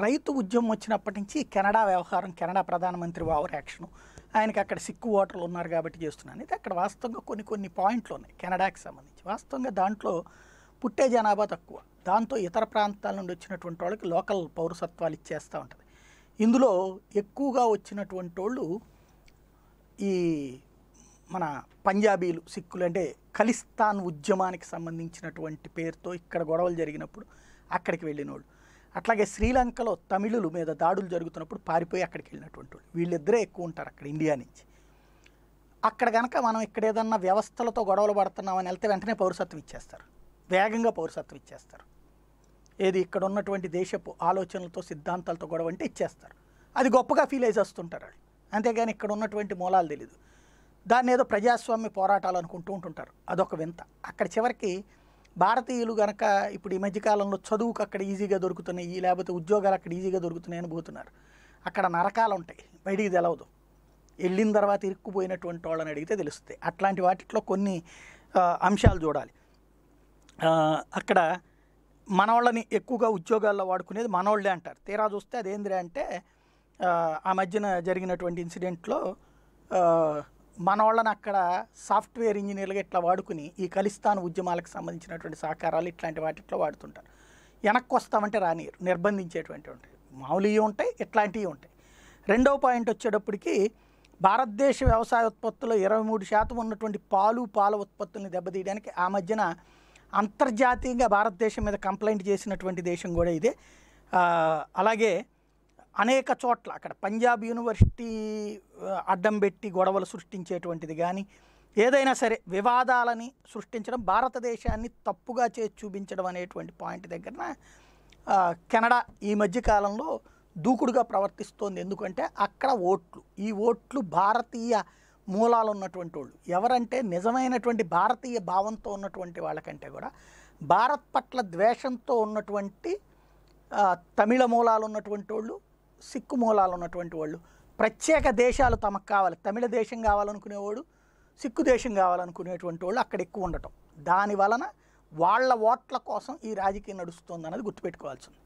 రైతు ఉద్యమం వచ్చినప్పటి నుంచి కెనడా వ్యవహారం కెనడా ప్రధానమంత్రి ఓవర్ యాక్షను ఆయనకి అక్కడ సిక్కు ఓటర్లు ఉన్నారు కాబట్టి చేస్తున్నాను. అయితే అక్కడ వాస్తవంగా కొన్ని కొన్ని పాయింట్లు ఉన్నాయి కెనడాకి సంబంధించి. వాస్తవంగా దాంట్లో పుట్టే జనాభా తక్కువ. దాంతో ఇతర ప్రాంతాల నుండి వచ్చినటువంటి వాళ్ళకి లోకల్ పౌరసత్వాలు ఇచ్చేస్తూ ఉంటుంది. ఇందులో ఎక్కువగా వచ్చినటువంటి వాళ్ళు ఈ మన పంజాబీలు సిక్కులు అంటే ఖలిస్తాన్ ఉద్యమానికి సంబంధించినటువంటి పేరుతో ఇక్కడ గొడవలు జరిగినప్పుడు అక్కడికి వెళ్ళిన వాళ్ళు అట్లాగే శ్రీలంకలో తమిళుల మీద దాడులు జరుగుతున్నప్పుడు పారిపోయి అక్కడికి వెళ్ళినటువంటి వాళ్ళు. వీళ్ళిద్దరే ఎక్కువ ఉంటారు అక్కడ ఇండియా నుంచి. అక్కడ కనుక మనం ఇక్కడ ఏదన్నా వ్యవస్థలతో గొడవలు పడుతున్నామని వెళ్తే వెంటనే పౌరసత్వం ఇచ్చేస్తారు. వేగంగా పౌరసత్వం ఇచ్చేస్తారు. ఏది ఇక్కడ ఉన్నటువంటి దేశపు ఆలోచనలతో సిద్ధాంతాలతో గొడవ అంటే ఇచ్చేస్తారు. అది గొప్పగా ఫీల్ అయి వస్తుంటారు వాళ్ళు. అంతేగాని ఇక్కడ ఉన్నటువంటి మూలాలు తెలీదు. దాన్ని ఏదో ప్రజాస్వామ్య పోరాటాలు అనుకుంటూ ఉంటుంటారు. అదొక వింత. అక్కడ చివరికి భారతీయులు గనక ఇప్పుడు ఈ మధ్యకాలంలో చదువుకు అక్కడ ఈజీగా దొరుకుతున్నాయి లేకపోతే ఉద్యోగాలు అక్కడ ఈజీగా దొరుకుతున్నాయని పోతున్నారు. అక్కడ నరకాలు ఉంటాయి బయటికి తెలవదు. వెళ్ళిన తర్వాత ఇరుక్కుపోయినటువంటి వాళ్ళని అడిగితే తెలుస్తాయి. అట్లాంటి వాటిలో కొన్ని అంశాలు చూడాలి. అక్కడ మనవాళ్ళని ఎక్కువగా ఉద్యోగాల్లో వాడుకునేది మనోళ్ళే అంటారు. తీరా చూస్తే అదేంద్రే అంటే ఆ మధ్యన జరిగినటువంటి ఇన్సిడెంట్లో మన వాళ్ళని అక్కడ సాఫ్ట్వేర్ ఇంజనీర్లుగా ఇట్లా వాడుకుని ఈ ఖలిస్తాన్ ఉద్యమాలకు సంబంధించినటువంటి సహకారాలు ఇట్లాంటి వాటిట్లో వాడుతుంటారు. వెనక్కి వస్తామంటే రానియరు నిర్బంధించేటువంటి ఉంటాయి మామూలువి ఉంటాయి ఇట్లాంటివి ఉంటాయి. రెండవ పాయింట్ వచ్చేటప్పటికి భారతదేశ వ్యవసాయ ఉత్పత్తుల్లో ఇరవై మూడు శాతం ఉన్నటువంటి పాలు పాల ఉత్పత్తుల్ని దెబ్బతీయడానికి ఆ మధ్యన అంతర్జాతీయంగా భారతదేశం మీద కంప్లైంట్ చేసినటువంటి దేశం కూడా ఇదే. అలాగే అనేక చోట్ల అక్కడ పంజాబ్ యూనివర్సిటీ అడ్డం పెట్టి గొడవలు సృష్టించేటువంటిది కానీ ఏదైనా సరే వివాదాలని సృష్టించడం భారతదేశాన్ని తప్పుగా చేసి చూపించడం అనేటువంటి పాయింట్ దగ్గరన కెనడా ఈ మధ్యకాలంలో దూకుడుగా ప్రవర్తిస్తోంది. ఎందుకంటే అక్కడ ఓట్లు ఈ ఓట్లు భారతీయ మూలాలు ఉన్నటువంటి వాళ్ళు. ఎవరంటే నిజమైనటువంటి భారతీయ భావంతో ఉన్నటువంటి వాళ్ళకంటే కూడా భారత్ పట్ల ద్వేషంతో ఉన్నటువంటి తమిళ మూలాలు ఉన్నటువంటి వాళ్ళు సిక్కు మూలాలు ఉన్నటువంటి వాళ్ళు ప్రత్యేక దేశాలు తమకు కావాలి. తమిళ దేశం కావాలనుకునేవాడు సిక్కు దేశం కావాలనుకునేటువంటి వాళ్ళు అక్కడ ఎక్కువ ఉండటం. దాని వలన వాళ్ళ ఓట్ల కోసం ఈ రాజకీయం నడుస్తుంది అన్నది గుర్తుపెట్టుకోవాల్సింది